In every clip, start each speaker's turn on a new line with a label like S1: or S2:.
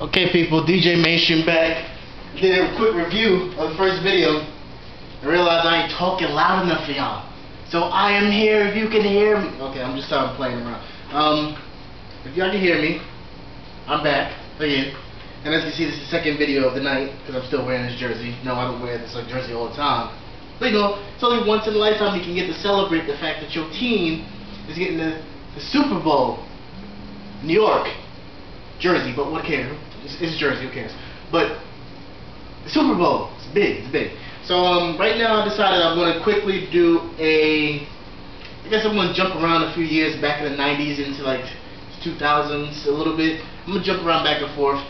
S1: Okay people, DJ Mainstream back. Did a quick review of the first video I realized I ain't talking loud enough for y'all. So I am here if you can hear me. Okay, I'm just starting playing around. Um, if y'all can hear me, I'm back again. And as you see, this is the second video of the night because I'm still wearing this jersey. No, I don't wear this like, jersey all the time. But you know, it's only once in a lifetime you can get to celebrate the fact that your team is getting the, the Super Bowl. New York. Jersey, but what care? It's, it's Jersey, who cares? But Super Bowl, it's big, it's big. So um, right now I decided I'm going to quickly do a, I guess I'm going to jump around a few years back in the 90s into like 2000s a little bit. I'm going to jump around back and forth.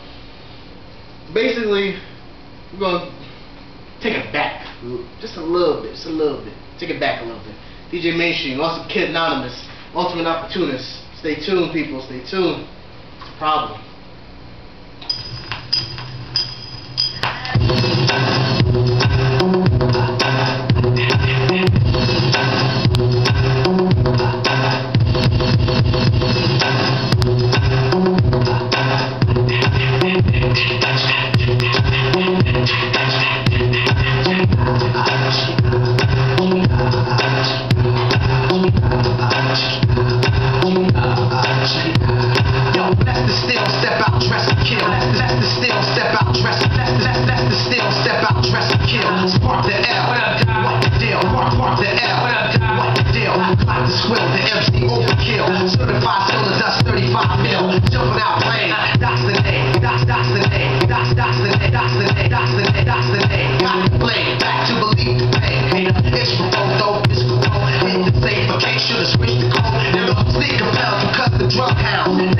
S1: Basically, we're going to take it back, just a little bit, just a little bit. Take it back a little bit. DJ Mainstream, Awesome Kid Anonymous, Ultimate Opportunist. Stay tuned, people, stay tuned. It's a problem.
S2: the
S3: L? What deal? Mark, the L. What the deal? Clock the squill, the MC overkill. Certified silver dust, 35 mil. Jumping out plain. That's the name. That's the name. That's the name. That's the name. That's the name. That's the name. Got the blame. Back to the pain. It's remote, though. It's remote. Hit the safe. Okay, should've switched the code. And don't sneak to cut the drug hound.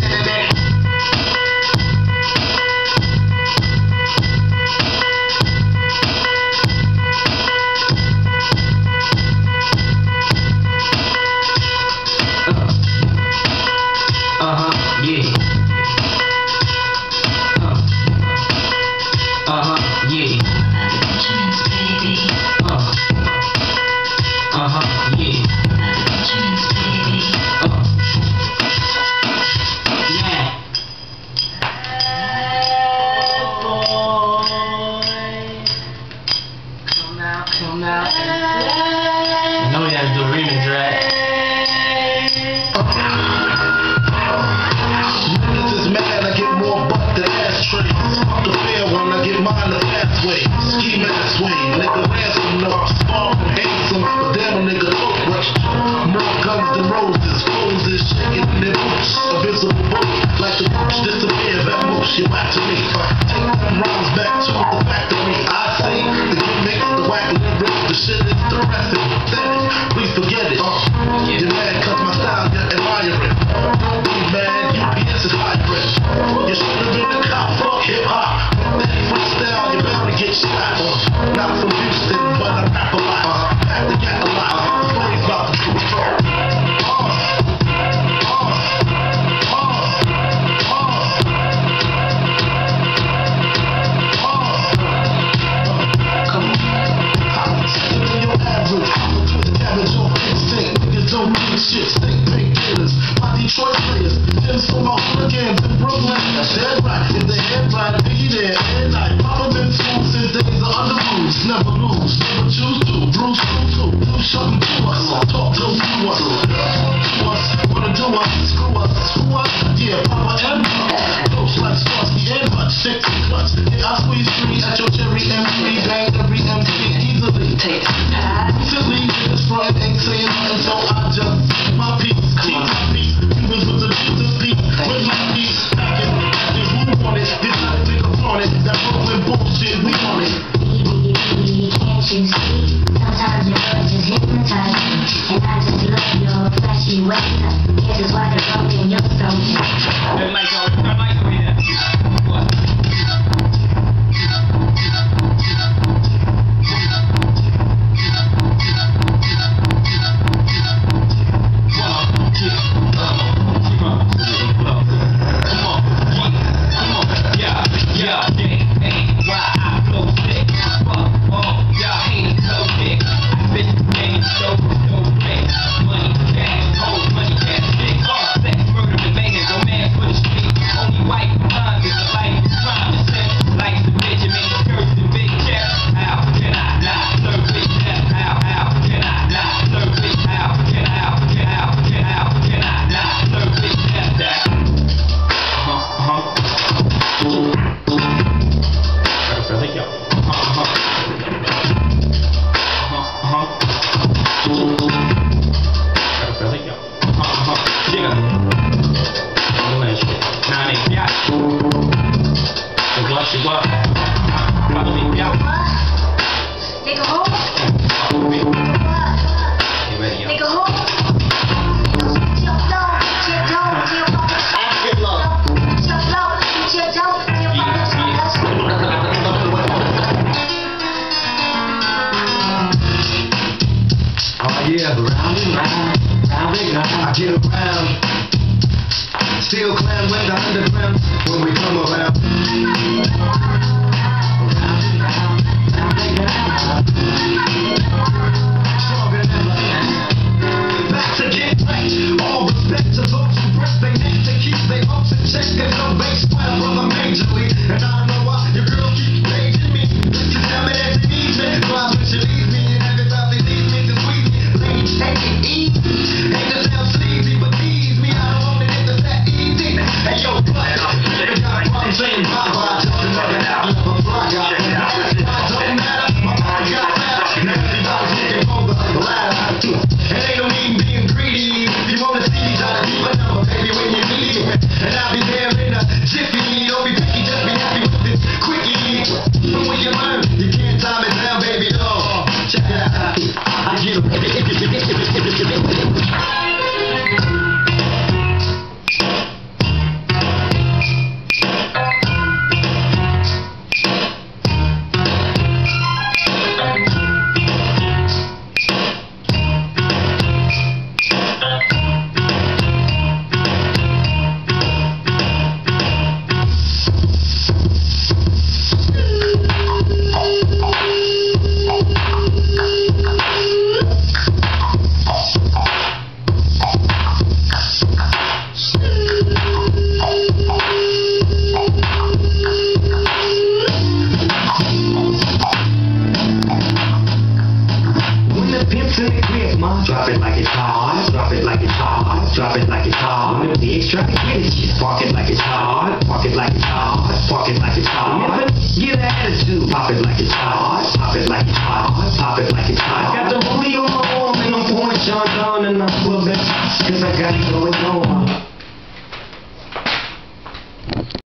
S3: drop it like it's hot. The extra extravagant, just park it like it's hot. Park it like it's hot. Park it
S4: like it's hot. Get an attitude. Pop
S5: it like it's hot. Pop it like it's hot. Pop it like it's hot. Got the hoodie on my arm and I'm pouring Sean down and I'm clubbing. Cause I got it going on.